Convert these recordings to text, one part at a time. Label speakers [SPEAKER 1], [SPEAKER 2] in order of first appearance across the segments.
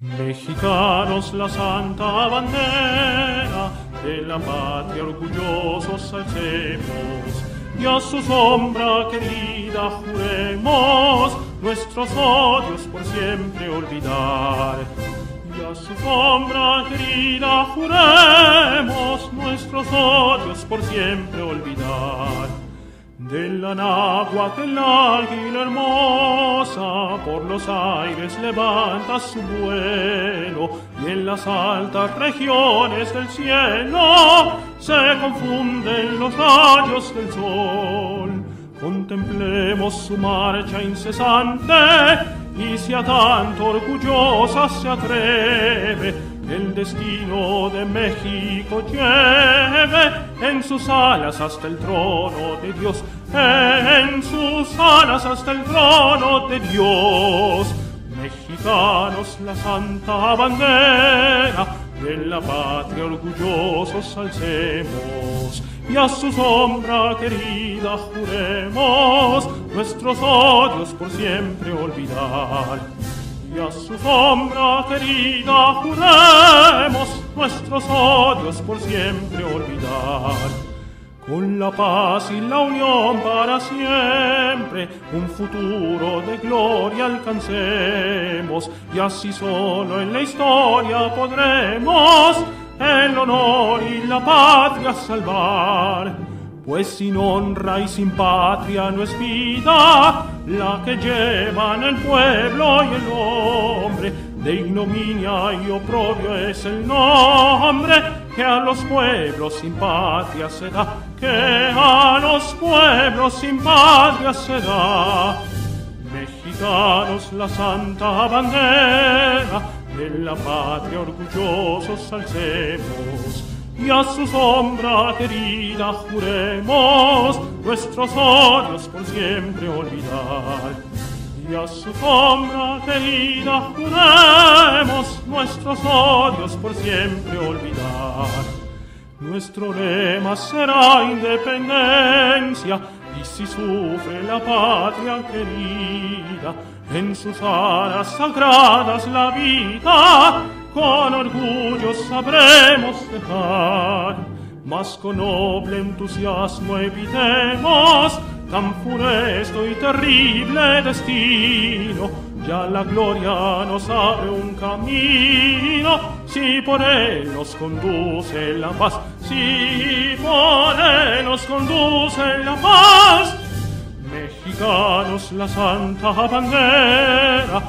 [SPEAKER 1] Mexicanos la santa bandera de la patria orgullosos alcemos y a su sombra querida juremos nuestros odios por siempre olvidar. Y a su sombra querida juremos nuestros odios por siempre olvidar. De la que el águila hermosa por los aires levanta su vuelo y en las altas regiones del cielo se confunden los rayos del sol. Contemplemos su marcha incesante y si a tanto orgullosa se atreve el destino de México lleve en sus alas hasta el trono de Dios, en sus alas hasta el trono de Dios. Mexicanos la santa bandera de la patria orgullosos alcemos y a su sombra querida juremos nuestros odios por siempre olvidar y a su sombra querida juremos nuestros odios por siempre olvidar. Con la paz y la unión para siempre, un futuro de gloria alcancemos, y así solo en la historia podremos el honor y la patria salvar. Pues sin honra y sin patria no es vida la que llevan el pueblo y el hombre. De ignominia y oprobio es el nombre que a los pueblos sin patria se da, que a los pueblos sin patria se da. Mexicanos la santa bandera de la patria orgullosos alcemos y a su sombra querida juremos nuestros odios por siempre olvidar. Y a su sombra querida juremos nuestros odios por siempre olvidar. Nuestro lema será independencia y si sufre la patria querida, en sus aras sagradas la vida con orgullo sabremos dejar, mas con noble entusiasmo evitemos tan funesto y terrible destino. Ya la gloria nos abre un camino, si por él nos conduce la paz, si por él nos conduce la paz. Mexicanos la santa bandera,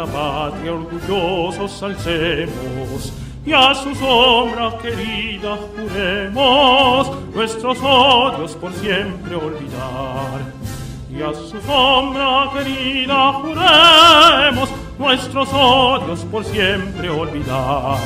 [SPEAKER 1] la patria orgullosos alcemos y a su sombra querida juremos nuestros odios por siempre olvidar. Y a su sombra querida juremos nuestros odios por siempre olvidar.